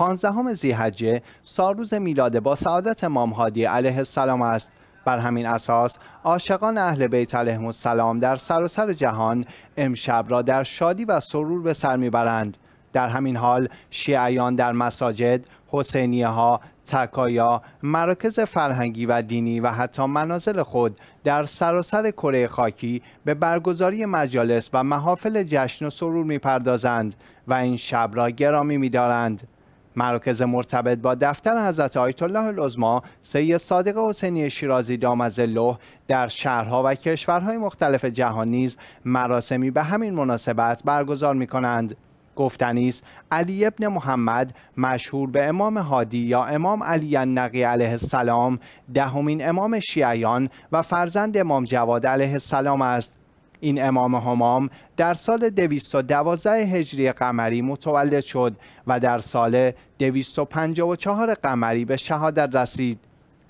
پانزدهم زیحجه سالروز میلاد با سعادت امام هادی علیه السلام است. بر همین اساس عاشقان اهل بیت علیهم السلام در سراسر سر جهان امشب را در شادی و سرور به سر می‌برند. در همین حال شیعیان در مساجد حسینیه ها تکایا مراکز فرهنگی و دینی و حتی منازل خود در سراسر کره خاکی به برگزاری مجالس و محافل جشن و سرور می‌پردازند و این شب را گرامی میدارند. مراکز مرتبط با دفتر حضرت آیت الله العظما سید صادق حسینی شیرازی دامزله در شهرها و کشورهای مختلف جهان نیز مراسمی به همین مناسبت برگزار می کنند. گفتنی است علی ابن محمد مشهور به امام هادی یا امام علی النقی علیه السلام دهمین امام شیعیان و فرزند امام جواد علیه السلام است این امام همام در سال 212 هجری قمری متولد شد و در سال 254 قمری به شهادت رسید.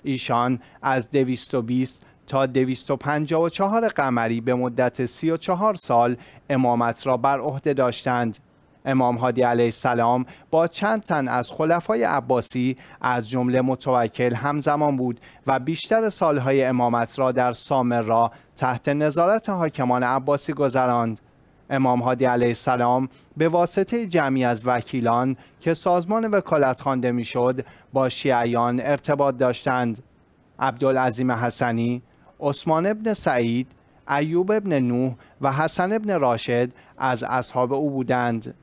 ایشان از 220 تا 254 قمری به مدت 34 سال امامت را بر عهده داشتند. امام هادی علیه السلام با چند تن از خلفای عباسی از جمله متوکل همزمان بود و بیشتر سالهای امامت را در سامر تحت نظارت حاکمان عباسی گذراند. امام هادی علیه السلام به واسطه جمعی از وکیلان که سازمان وکالت خوانده می‌شد با شیعیان ارتباط داشتند. عبدالعظیم حسنی، عثمان ابن سعید، ایوب ابن نوح و حسن ابن راشد از اصحاب او بودند.